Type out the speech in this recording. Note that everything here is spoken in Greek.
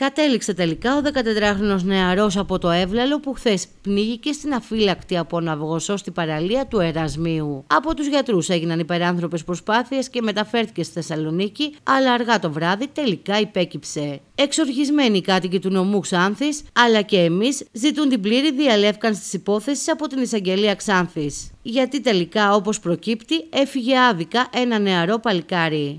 Κατέληξε τελικά ο 14χρονο νεαρός από το Εύλαλο που χθες πνίγηκε στην αφύλακτη από ναυγοσό στην παραλία του Ερασμίου. Από τους γιατρούς έγιναν υπεράνθρωπες προσπάθειες και μεταφέρθηκε στη Θεσσαλονίκη, αλλά αργά το βράδυ τελικά υπέκυψε. Εξοργισμένοι οι κάτοικοι του νομού Ξάνθης, αλλά και εμείς, ζητούν την πλήρη διαλεύκανση της υπόθεσης από την εισαγγελία Ξάνθης. Γιατί τελικά, όπως προκύπτει, έφυγε άδικα ένα νεαρό παλικάρι.